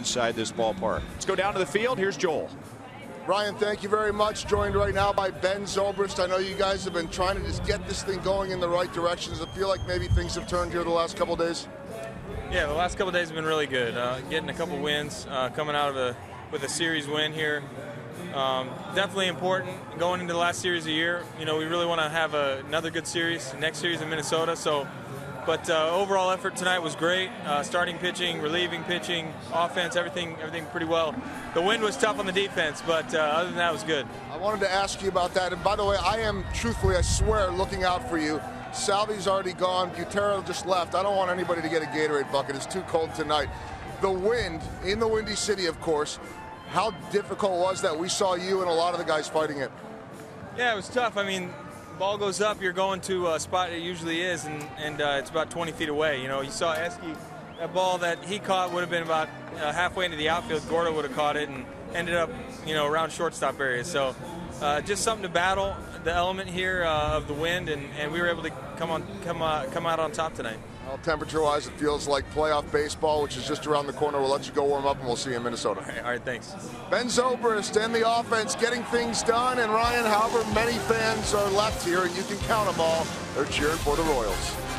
inside this ballpark. Let's go down to the field. Here's Joel. Ryan, thank you very much. Joined right now by Ben Zobrist. I know you guys have been trying to just get this thing going in the right direction. Does it feel like maybe things have turned here the last couple days? Yeah, the last couple days have been really good. Uh, getting a couple wins, uh, coming out of a with a series win here. Um, definitely important going into the last series of the year. You know, we really want to have a, another good series, next series in Minnesota. So, but uh, overall effort tonight was great. Uh, starting pitching, relieving pitching, offense, everything, everything pretty well. The wind was tough on the defense, but uh, other than that, it was good. I wanted to ask you about that. And by the way, I am truthfully, I swear, looking out for you. Salvi's already gone. Butera just left. I don't want anybody to get a Gatorade bucket. It's too cold tonight. The wind in the Windy City, of course. How difficult was that? We saw you and a lot of the guys fighting it. Yeah, it was tough. I mean, ball goes up, you're going to a spot it usually is, and, and uh, it's about 20 feet away. You know, you saw Eske, that ball that he caught would have been about uh, halfway into the outfield. Gordo would have caught it and ended up, you know, around shortstop area. So uh, just something to battle the element here uh, of the wind, and, and we were able to come on, come, uh, come out on top tonight. Well, temperature-wise, it feels like playoff baseball, which is just around the corner. We'll let you go warm up, and we'll see you in Minnesota. All right, all right thanks. Ben Zobrist and the offense getting things done, and Ryan, however many fans are left here, and you can count them all, they're cheering for the Royals.